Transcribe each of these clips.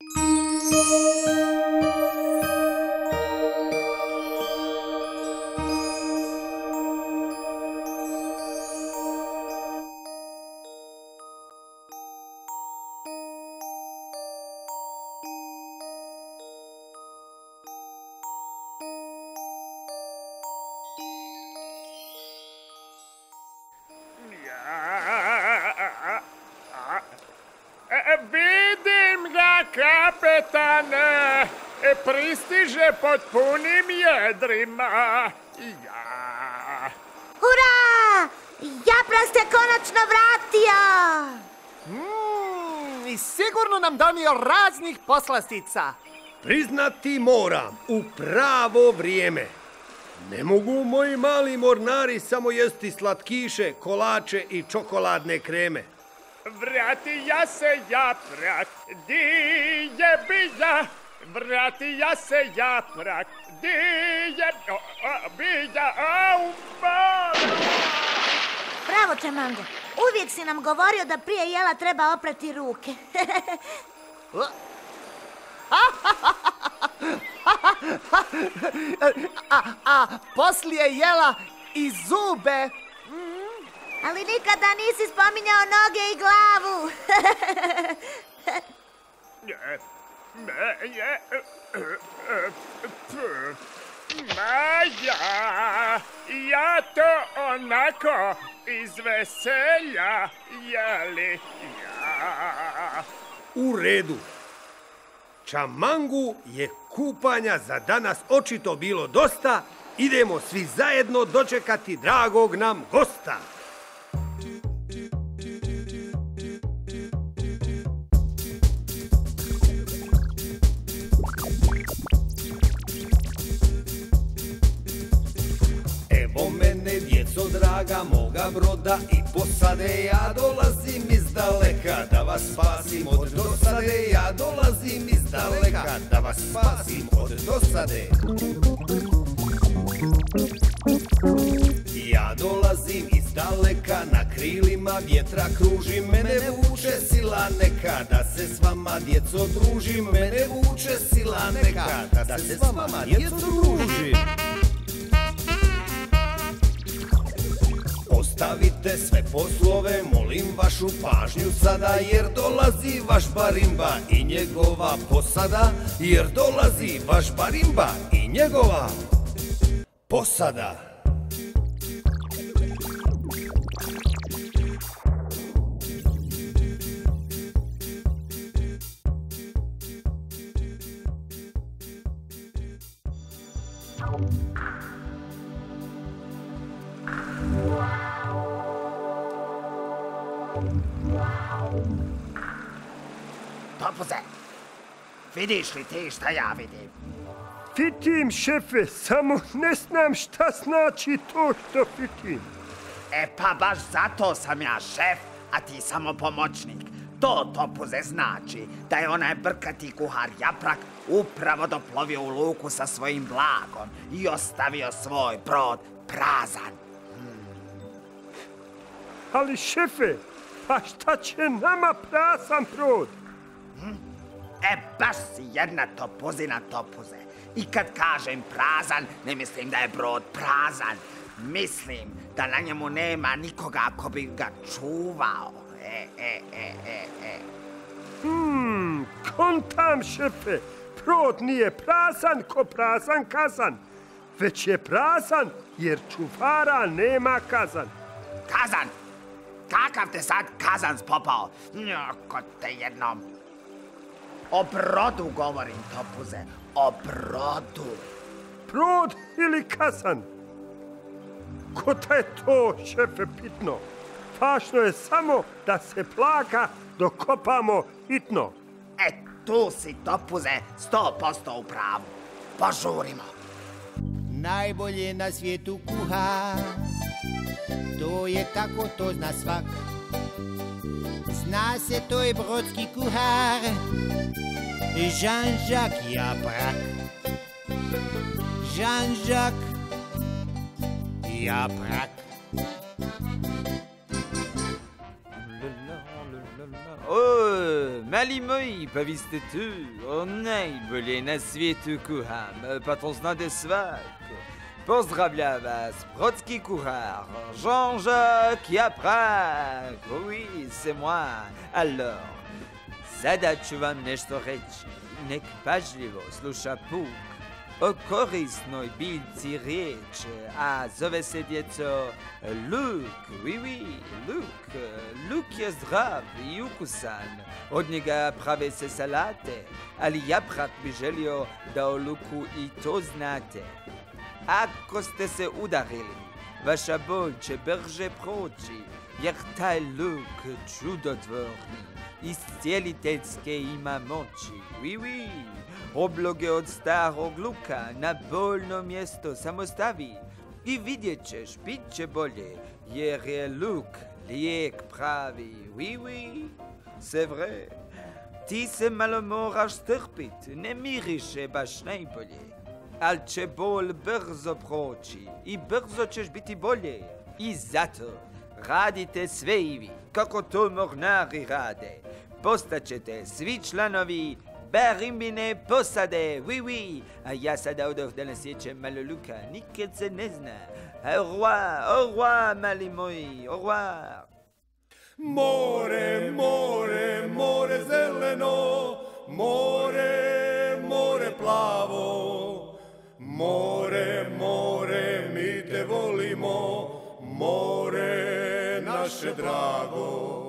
E, raznih poslastica. Priznati moram, u pravo vrijeme. Ne mogu moji mali mornari samo jesti slatkiše, kolače i čokoladne kreme. Vrati ja se japrak, di je bija. Vrati ja se japrak, di je o, o, bija. Au. Bravo, Čamango. Uvijek si nam govorio da prije jela treba oprati ruke. A, a poslije jela i zube. Ali nikada nisi spominjao noge i glavu. Ma ja, ja to onako iz veselja, jeli, ja. U redu. Čamangu je kupanja za danas očito bilo dosta. Idemo svi zajedno dočekati dragog nam gosta. Evo mene, djeco draga, moga broda i posade Ja dolazim iz daleka da vas spasim od dosade. Ja dolazim iz daleka da vas spasim od dosade. Ja dolazim iz daleka, na krilima vjetra kružim Mene vuče sila neka, da se s vama djeco družim. Mene vuče sila neka, da se s vama djeco družim Ostavite sve poslove, molim vašu pažnju sada Jer dolazi vaš barimba i njegova posada Jer dolazi vaš barimba i njegova posada Topuze, vidiš li ti šta ja vidim? Fitim, šefe, samo ne znam šta znači to što fitim. E pa baš zato sam ja šef, a ti samo pomoćnik. To Topuze znači da je onaj brkati kuhar Japrak upravo doplovio u luku sa svojim blagom i ostavio svoj brod prazan. Ali šefe, pa šta će nama prasan brod? E, baš si jedna topuzina topuze. I kad kažem prazan, ne mislim da je brod prazan. Mislim da na njemu nema nikoga ko bi ga čuvao. E, e, e, e, e. Hmm, kontam, šefe, brod nije prazan ko prazan kazan, već je prazan jer čuvara nema kazan. Kazan! Kakav te sad kazan spopao? Njoko te jednom. O brodu govorim, topuze. O brodu. Brod ili kazan? Kota je to, šefe, pitno. Važno je samo da se plaka dokopamo hitno. E, tu si, topuze, sto posto u pravu. Požurimo. najbolje na svijetu kuha To je tako, to zna svak Zna se, to je brodski kuhar Jean-Jacques Japrak Jean-Jacques Japrak O, mali moji, pa vi ste tu. O najbolje na svijetu Pozdravlja vas, brodski kuhar, Jean-Jacques Yaprak. Oui, c'est moi. Alors, sada ću vam nešto. Nek pažljivo sluša puk. O korisnoj a zove se oui, oui, luk. Luk je zdrav i ukusan, od njega prave se salate, ali Japrak bi želio da i. Ako ste se udarili, vaša bol će brže proći, jer taj luk čudotvorni, iscijeliteljske ima moći, oui, oui. Obloge od starog luka na bolno mjesto samo stavi i vidjet ćeš, bit će bolje, jer je luk lijek pravi, oui, oui, c'est vrai. Ti se malo moraš strpit, ne miriše baš najbolje, al će bol brzo proći i brzo ćeš biti bolje. I zato radite sve i vi, kako to mornari rade. Postaćete svi članovi Barimbine posade, oui, oui. A ja sada odov da nas sjećam malo luka, nikad se ne zna. Au revoir, au revoir, mali moji, au revoir. More, more, more zeleno, more, more plavo. More, more, mi te volimo, more, naše drago.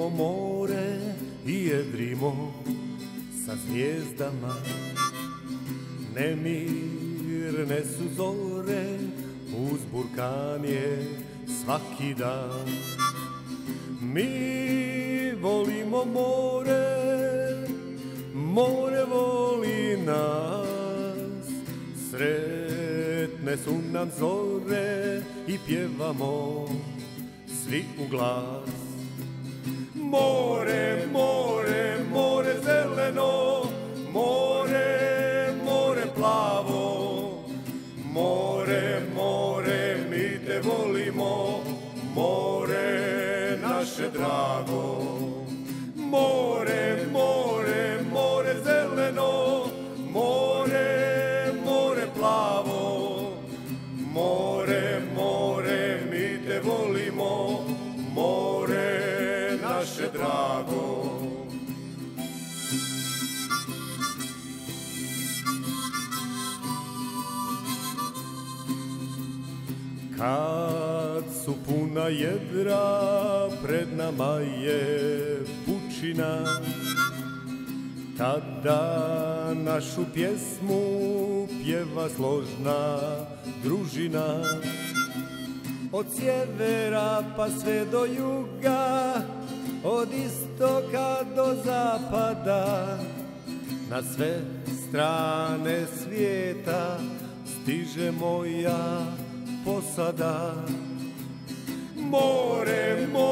Volimo more i jedrimo sa zvijezdama. Nemirne su zore, uzburkan je svaki dan. Mi volimo more, more voli nas. Sretne su nam zore i pjevamo svi u glas More, more, more zeleno, more, more plavo. More, more, mi te volimo, more, naše drago. More, more, more zeleno, more, more plavo. More, more, mi te volimo, drago Kad su puna jedra, pred nama je pučina. Tada našu pjesmu pjeva složna družina. Od sjevera pa sve do juga, od istoka do zapada Na sve strane svijeta stiže moja posada. More, more,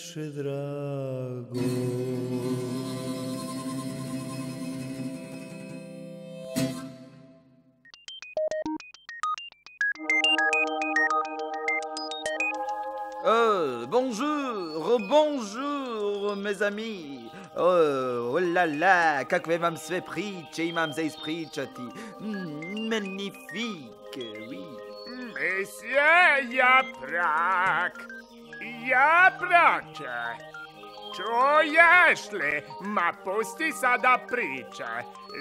naše drago. Oh, bonjour, bonjour, mes amis. Oh, oh là là, kakve vam sve priče imam za ispričati. Mm, magnifique, oui. Mesje Japrak, Japrače, čuješ li? Ma pusti sada priče.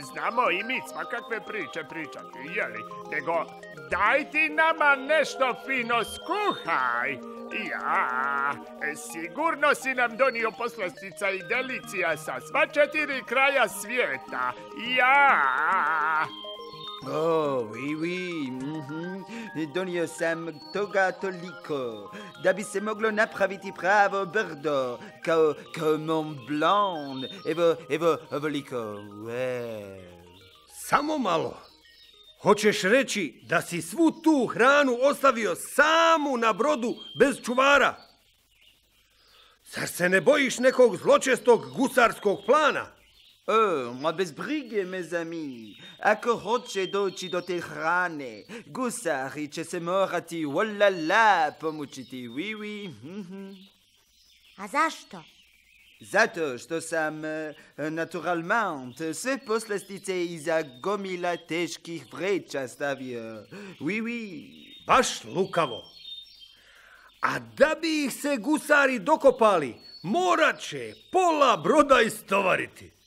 Znamo i mi svakakve priče pričati, jeli? Nego daj ti nama nešto fino skuhaj. Ja, sigurno si nam donio poslastica i delicija sa sva četiri kraja svijeta. Ja! Oh, oui, oui, mhm. Donio sam toga toliko, da bi se moglo napraviti pravo brdo, kao, kao Mont Blanc, evo, evo, ovoliko, well. Samo malo. Hoćeš reći da si svu tu hranu ostavio samu na brodu bez čuvara? Zar se ne bojiš nekog zločestog gusarskog plana? Oh, ma bez brige, mes amis. Ako hoće doći do te hrane, gusari će se morati, walala, pomučiti, oui, oui. mhm. A zašto? Zato što sam e, naturalment sve poslastice iza gomila teških vreća stavio. Oui, oui. Baš lukavo. A da bi ih se gusari dokopali, morat će pola broda istovariti.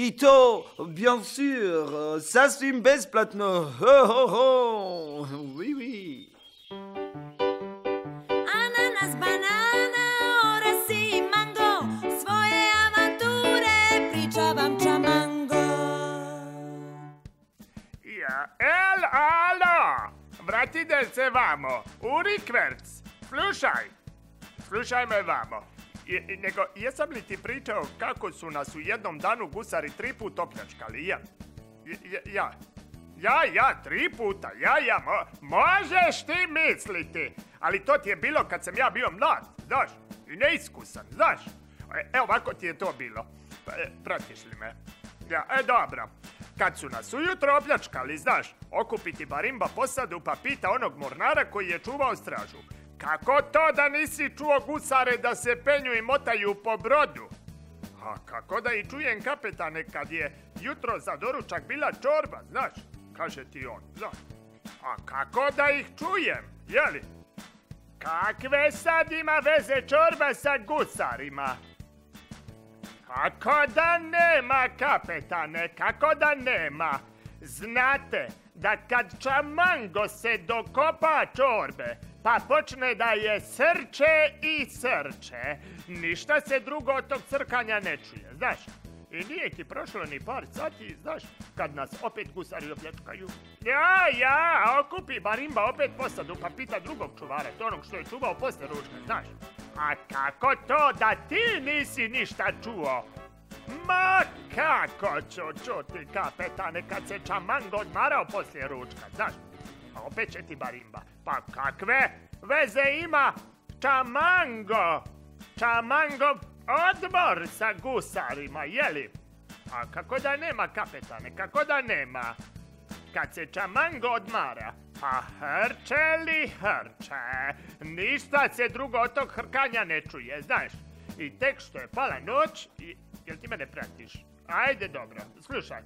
I to, bien sûr, sasvim besplatno. Ho, ho, ho. Oui, oui. Ananas, banana, orasi i mango Svoje avanture priča vam čamango Ja, el, alo! Vratite se vamo, u rikverc. Slušaj, slušaj me vamo. Nego, jesam li ti pričao kako su nas u jednom danu gusari tri put opljačkali, ja? Ja, ja, ja, tri puta, ja, ja, mo- možeš ti misliti. Ali to ti je bilo kad sam ja bio mlad, znaš, i neiskusan, znaš. E, e, ovako ti je to bilo. Pa, e, pratiš li me? Ja, e, dobro. Kad su nas ujutro opljačkali, znaš, okupiti barimba posadu pa pita onog mornara koji je čuvao stražu. Kako to da nisi čuo gusare da se penju i motaju po brodu? A kako da i čujem kapetane kad je jutro za doručak bila čorba, znaš? Kaže ti on, znaš. A kako da ih čujem, jeli? Kakve sad ima veze čorba sa gusarima? Kako da nema, kapetane, kako da nema? Znate da kad čamango se dokopa čorbe, pa počne da je srče i srče, ništa se drugo od tog crkanja ne čuje, znaš? I nije ti prošlo ni par sati, znaš, kad nas opet gusari opljačkaju. Ja, ja, okupi Barimba opet posadu pa pita drugog čuvara, to onog što je čuvao poslije ručka, znaš. A kako to da ti nisi ništa čuo? Ma kako ću čuti, kapetane, kad se Čamango odmarao poslije ručka, znaš? A opet će ti Barimba. Pa kakve veze ima Čamango? Čamangov odmor sa gusarima, jeli? A kako da nema, kapetane, kako da nema? Kad se Čamango odmara, a hrče li hrče, ništa se drugo od tog hrkanja ne čuje, znaš? I tek što je pala noć, jel ti mene pratiš? Ajde dobro, slušaj.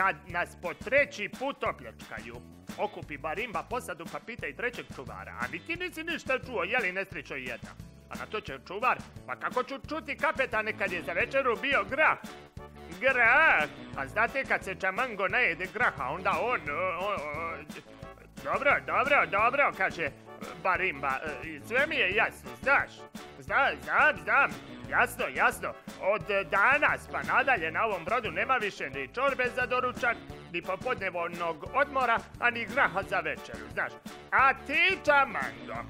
Kad nas po treći put opljačkaju, okupi Barimba posadu pa pita i trećeg čuvara, a ni ti nisi ništa čuo, je li nesrećo jedna? A na to će čuvar, pa kako ću čuti kapetane kad je za večeru bio grah? Grah! A znate kad se Čamango najede graha, onda on... o, o, o, dobro, dobro, dobro, kaže Barimba. e, Sve mi je jasno, znaš? Znam, znam, znam. Jasno, jasno. Od danas pa nadalje na ovom brodu nema više ni čorbe za doručak, ni popodnevnog odmora, a graha za večeru, znaš. A ti, Čamango,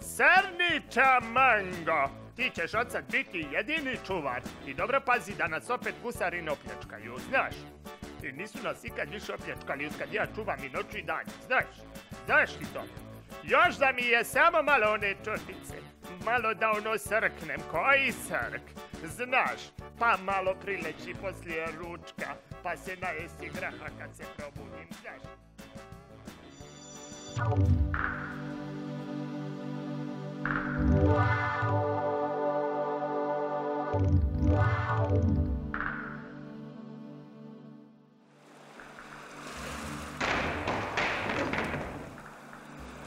Crni Čamango, ti ćeš od sad biti jedini čuvar i dobro pazi da nas opet gusari ne opljačkaju, znaš? I nisu nas ikad više opljačkali od kad ja čuvam i noću i dan, znaš? Znaš ti to? Još da mi je samo malo one čotice. Malo da ono srknem. Koji srk? Znaš, pa malo prileći poslije ručka. Pa se najesti graha kad se probudim, znaš.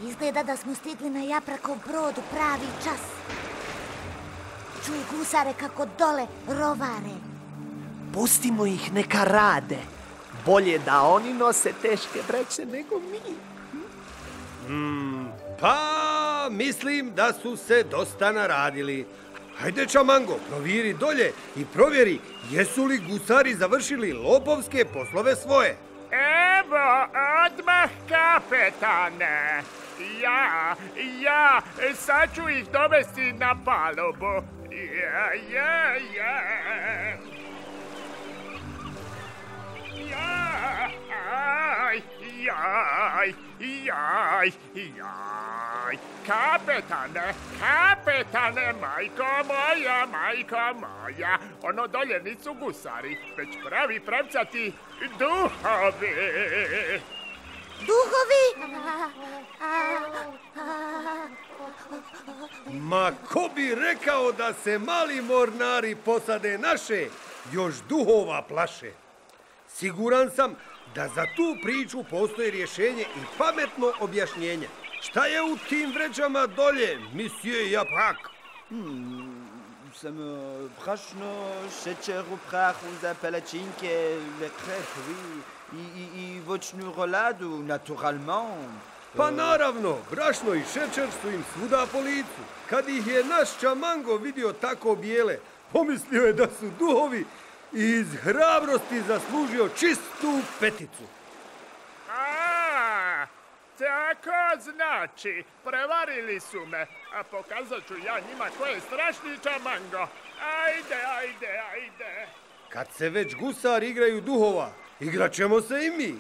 Izgleda da smo stigli na Japrakov brod u pravi čas. Čuj gusare kako dole rovare. Pustimo ih neka rade. Bolje da oni nose teške vreće nego mi. Pa, mislim da su se dosta naradili. Hajde, Čamango, proviri dolje i provjeri jesu li gusari završili lopovske poslove svoje. Evo, odmah kapetane. Ja, ja, sad ću ih dovesti na palubu. Ja, ja. Jaj, jaj, jaj, jaj. Kapetane, kapetane, majko moja, majko moja. Ono dolje nisu gusari, već pravi pravcati duhovi. Duhovi? Ma ko bi rekao da se mali mornari posade naše, još duhova plaše. Siguran sam da za tu priču postoji rješenje i pametno objašnjenje. Šta je u tim vrećama dolje, misije Japak? Samo brašno, šećer u prahu za palačinke, le crêpe, oui. I, i, i voćnu roladu, naturalment. Pa naravno, brašno i šećer su im svuda po licu. Kad ih je naš Čamango vidio tako bijele, pomislio je da su duhovi i iz hrabrosti zaslužio čistu peticu. A, tako znači, prevarili su me, a pokazat ću ja njima ko je strašni čamango. Ajde, ajde, ajde. Kad se već gusar igraju duhova, igrat ćemo se i mi.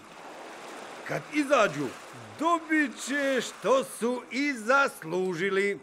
Kad izađu, dobit će što su i zaslužili.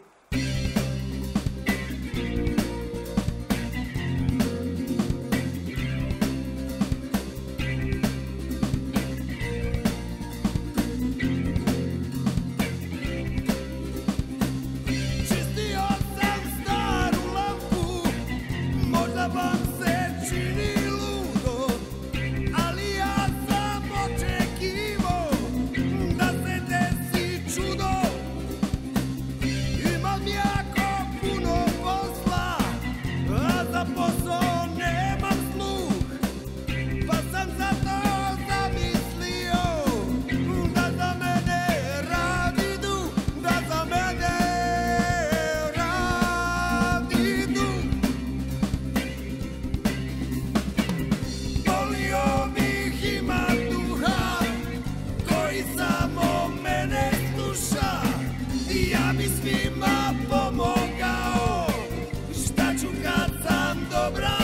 Sam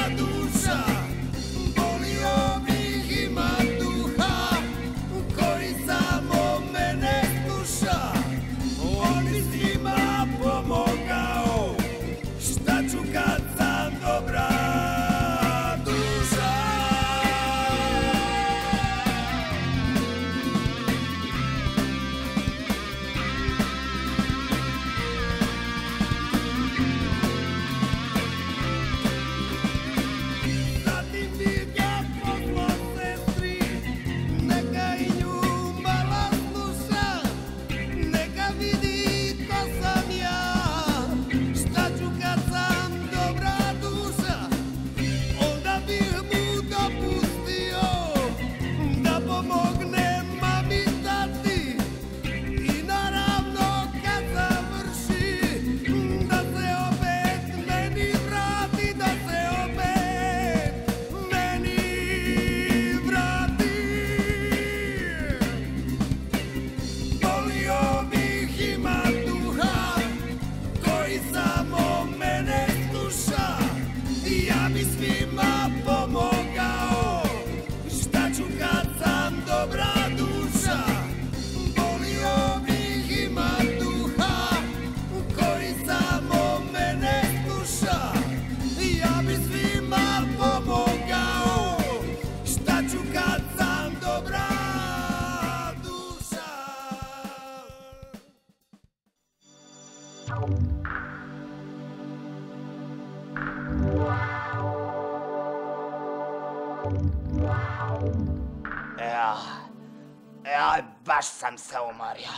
sam se umorio.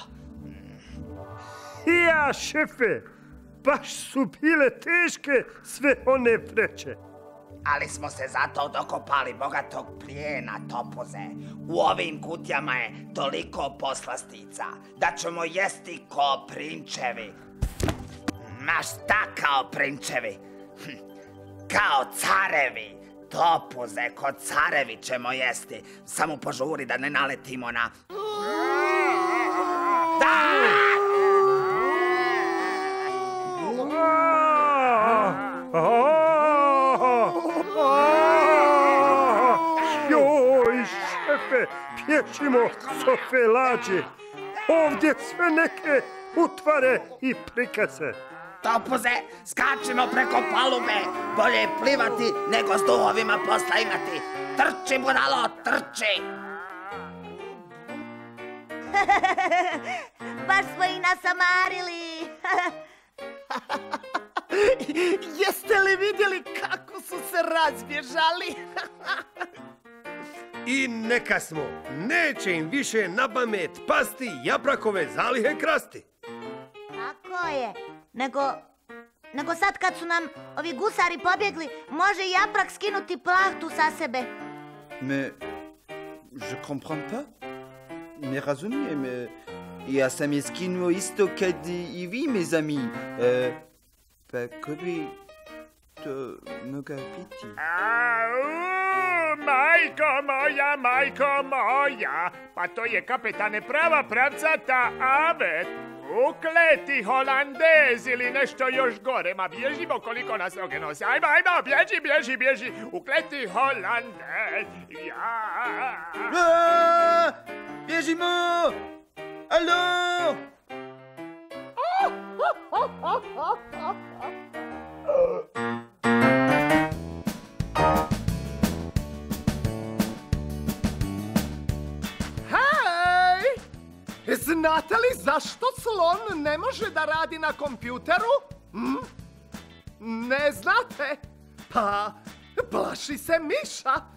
Ja, šefe, baš su bile teške sve one vreće. Ali smo se zato dokopali bogatog plijena topuze. U ovim kutijama je toliko poslastica da ćemo jesti ko prinčevi. Ma šta kao prinčevi? Hm, Kao carevi. Topuze, ko carevi ćemo jesti. Samo požuri da ne naletimo na... Joj, šefe, pječimo sofe lađe. Ovdje sve neke utvare i prikase. Topuze, skačimo preko palube. Bolje je plivati nego s duhovima posla imati. Trči, budalo, trči. Baš smo i nasamarili. Jeste li vidjeli kako su se razbježali? I neka smo, neće im više na pamet pasti japrakove zalihe krasti. Tako je. Nego, nego sad kad su nam ovi gusari pobjegli, može Japrak skinuti plahtu sa sebe. Mais je comprends pas. Ne razumijem. e, Ja sam je skinuo isto kad i vi, mes amis. E, pa ko bi to mogao biti? Au, majko moja, majko moja, pa to je kapetane prava pravcata avet. Ukleti holandez ili nešto još gore, ma bježimo koliko nas noge nosi. Ajmo, ajmo, bježi, bježi, bježi, ukleti holandez. Ja. Bježimo! Alo! Hej! Znate li zašto slon ne može da radi na kompjuteru? Hm? Ne znate? Pa, plaši se miša.